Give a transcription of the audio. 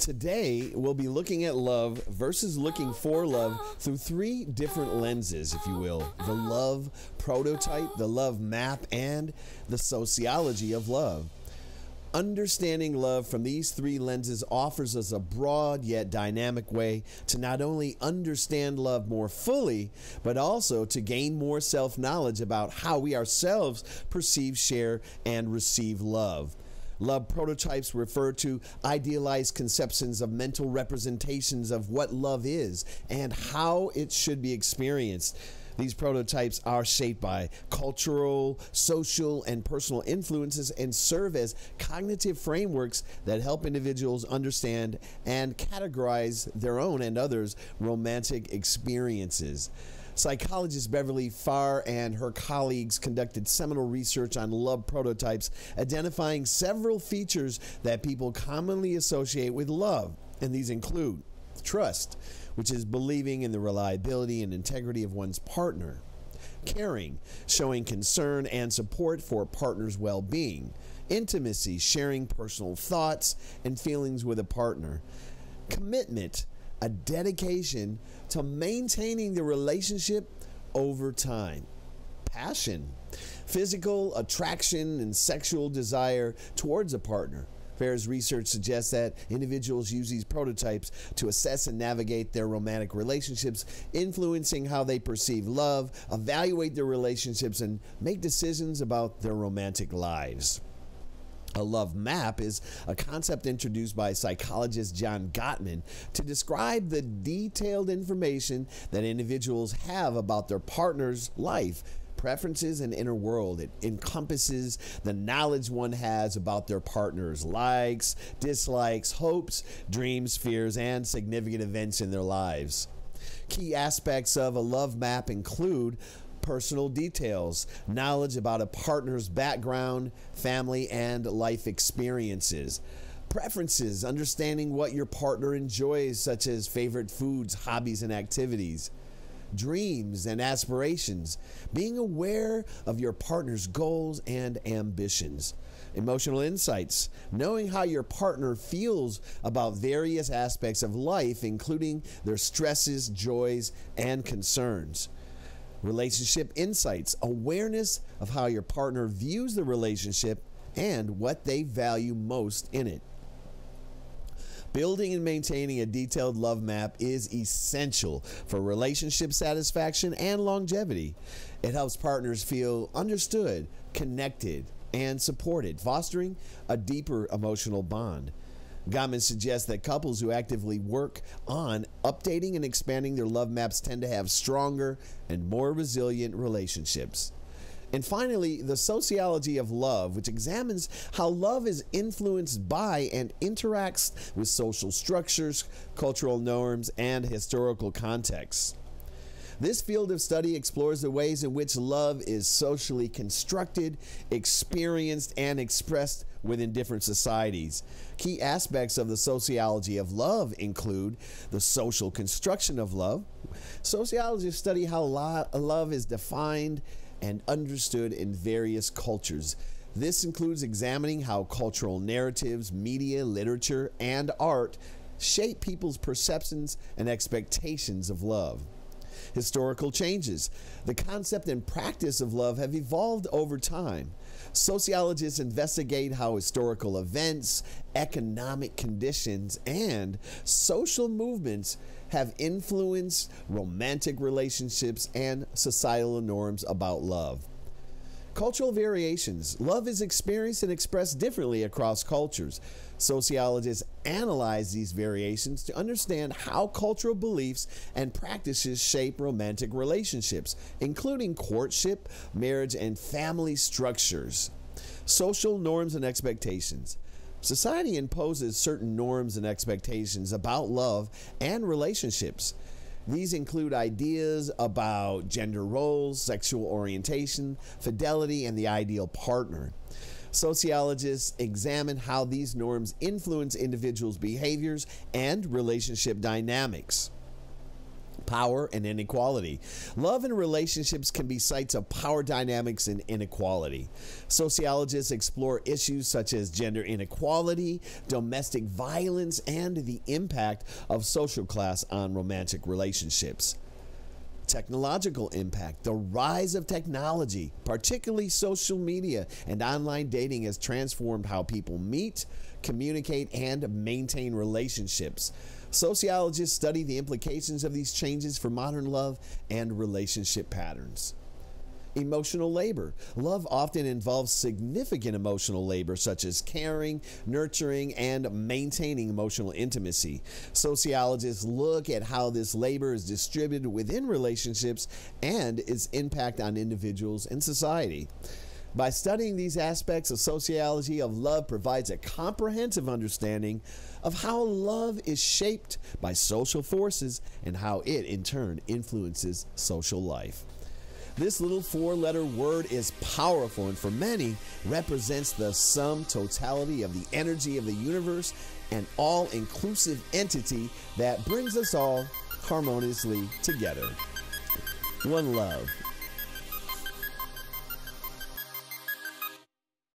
Today, we'll be looking at love versus looking for love through three different lenses, if you will the love prototype, the love map, and the sociology of love. Understanding love from these three lenses offers us a broad yet dynamic way to not only understand love more fully, but also to gain more self knowledge about how we ourselves perceive, share, and receive love. Love prototypes refer to idealized conceptions of mental representations of what love is and how it should be experienced. These prototypes are shaped by cultural, social, and personal influences and serve as cognitive frameworks that help individuals understand and categorize their own and others' romantic experiences. Psychologist Beverley Fehr and her colleagues conducted seminal research on love prototypes, identifying several features that people commonly associate with love. And these include trust, which is believing in the reliability and integrity of one's partner, caring, showing concern and support for a partner's well being, intimacy, sharing personal thoughts and feelings with a partner, commitment, a dedication to maintaining the relationship over time. Passion, physical attraction, and sexual desire towards a partner. Fehr's research suggests that individuals use these prototypes to assess and navigate their romantic relationships, influencing how they perceive love, evaluate their relationships, and make decisions about their romantic lives. A love map is a concept introduced by psychologist John Gottman to describe the detailed information that individuals have about their partner's life, preferences, and inner world. It encompasses the knowledge one has about their partner's likes, dislikes, hopes, dreams, fears, and significant events in their lives. Key aspects of a love map include personal details, knowledge about a partner's background, family, and life experiences. Preferences, understanding what your partner enjoys, such as favorite foods, hobbies, and activities. Dreams and aspirations, being aware of your partner's goals and ambitions. Emotional insights, knowing how your partner feels about various aspects of life, including their stresses, joys, and concerns relationship insights, awareness of how your partner views the relationship and what they value most in it. Building and maintaining a detailed love map is essential for relationship satisfaction and longevity. It helps partners feel understood, connected, and supported, fostering a deeper emotional bond. Gottman suggests that couples who actively work on updating and expanding their love maps tend to have stronger and more resilient relationships. And finally, the sociology of love, which examines how love is influenced by and interacts with social structures, cultural norms, and historical contexts. This field of study explores the ways in which love is socially constructed, experienced, and expressed within different societies. Key aspects of the sociology of love include the social construction of love. Sociologists study how lo- love is defined and understood in various cultures. This includes examining how cultural narratives, media, literature, and art shape people's perceptions and expectations of love historical changes. The concept and practice of love have evolved over time. Sociologists investigate how historical events, economic conditions, and social movements have influenced romantic relationships and societal norms about love. Cultural variations. Love is experienced and expressed differently across cultures. Sociologists analyze these variations to understand how cultural beliefs and practices shape romantic relationships, including courtship, marriage, and family structures. Social norms and expectations. Society imposes certain norms and expectations about love and relationships. These include ideas about gender roles, sexual orientation, fidelity, and the ideal partner. Sociologists examine how these norms influence individuals' behaviors and relationship dynamics. Power and inequality. Love and relationships can be sites of power dynamics and inequality. Sociologists explore issues such as gender inequality, domestic violence, and the impact of social class on romantic relationships technological impact. The rise of technology, particularly social media and online dating, has transformed how people meet, communicate, and maintain relationships. Sociologists study the implications of these changes for modern love and relationship patterns. Emotional labor. Love often involves significant emotional labor, such as caring, nurturing, and maintaining emotional intimacy. Sociologists look at how this labor is distributed within relationships and its impact on individuals and society. By studying these aspects, a sociology of love provides a comprehensive understanding of how love is shaped by social forces and how it, in turn, influences social life. This little four letter word is powerful and for many represents the sum totality of the energy of the universe and all inclusive entity that brings us all harmoniously together. One love.